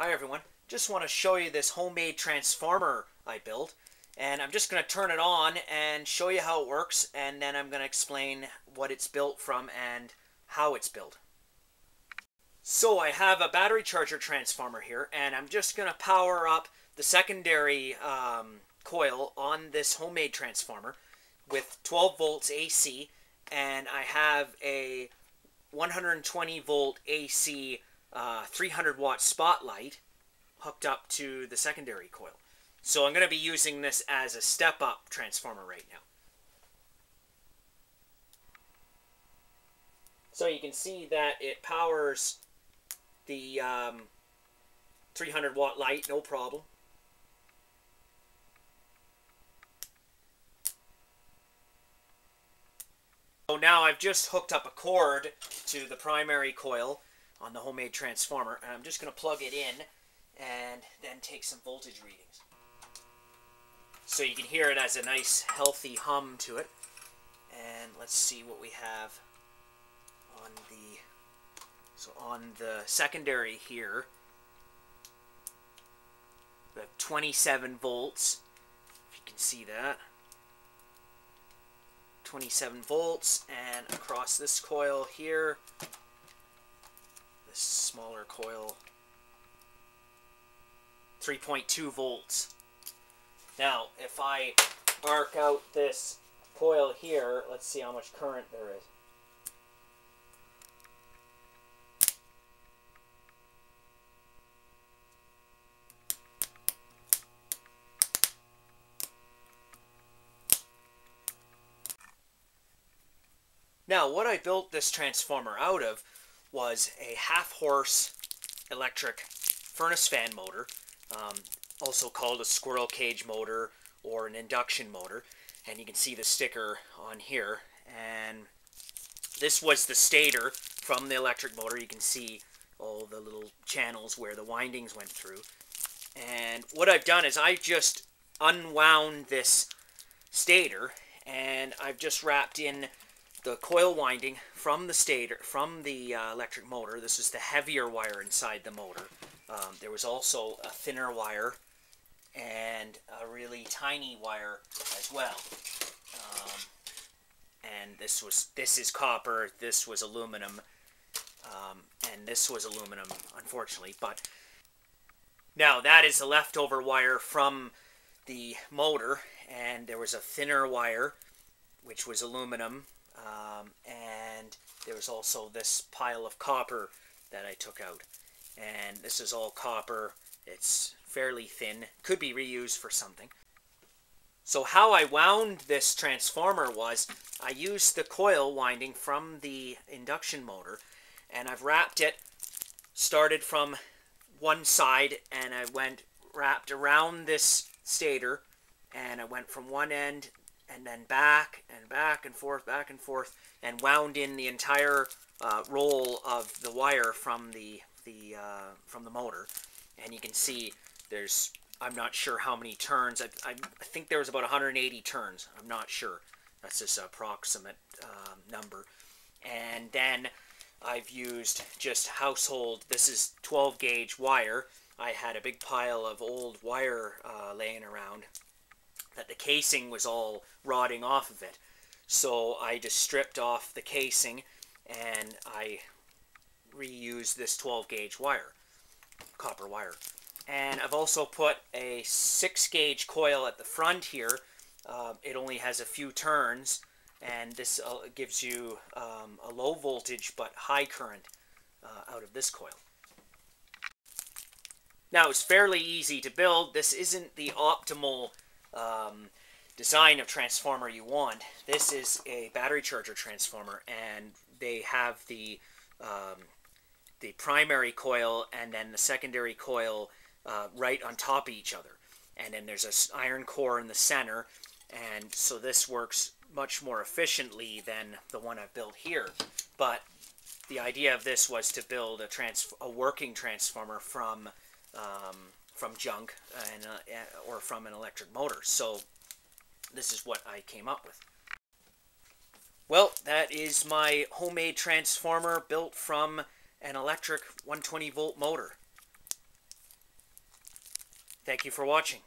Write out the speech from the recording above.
Hi everyone, just want to show you this homemade transformer I built and I'm just going to turn it on and show you how it works and then I'm going to explain what it's built from and how it's built. So I have a battery charger transformer here and I'm just going to power up the secondary um, coil on this homemade transformer with 12 volts AC and I have a 120 volt AC uh, 300 watt spotlight hooked up to the secondary coil. So I'm going to be using this as a step-up transformer right now. So you can see that it powers the um, 300 watt light, no problem. So now I've just hooked up a cord to the primary coil on the homemade transformer and I'm just going to plug it in and then take some voltage readings. So you can hear it has a nice healthy hum to it. And let's see what we have on the so on the secondary here we have 27 volts if you can see that 27 volts and across this coil here smaller coil 3.2 volts. Now, if I arc out this coil here, let's see how much current there is. Now, what I built this transformer out of was a half horse electric furnace fan motor, um, also called a squirrel cage motor or an induction motor. And you can see the sticker on here. And this was the stator from the electric motor. You can see all the little channels where the windings went through. And what I've done is I've just unwound this stator and I've just wrapped in the coil winding from the stator, from the uh, electric motor. This is the heavier wire inside the motor. Um, there was also a thinner wire and a really tiny wire as well. Um, and this was this is copper, this was aluminum, um, and this was aluminum, unfortunately. But now that is the leftover wire from the motor, and there was a thinner wire, which was aluminum, um, and there was also this pile of copper that I took out. And this is all copper. It's fairly thin. Could be reused for something. So how I wound this transformer was I used the coil winding from the induction motor and I've wrapped it, started from one side and I went wrapped around this stator and I went from one end and then back and back and forth, back and forth, and wound in the entire uh, roll of the wire from the the uh, from the motor. And you can see there's I'm not sure how many turns. I, I, I think there was about 180 turns. I'm not sure. That's just approximate um, number. And then I've used just household. This is 12 gauge wire. I had a big pile of old wire uh, laying around that the casing was all rotting off of it. So I just stripped off the casing and I reused this 12 gauge wire, copper wire. And I've also put a 6 gauge coil at the front here. Uh, it only has a few turns and this uh, gives you um, a low voltage but high current uh, out of this coil. Now it's fairly easy to build. This isn't the optimal um, design of transformer you want. This is a battery charger transformer, and they have the um, the primary coil and then the secondary coil uh, right on top of each other. And then there's a iron core in the center, and so this works much more efficiently than the one I've built here. But the idea of this was to build a trans a working transformer from um, from junk and uh, or from an electric motor. So this is what I came up with. Well, that is my homemade transformer built from an electric 120 volt motor. Thank you for watching.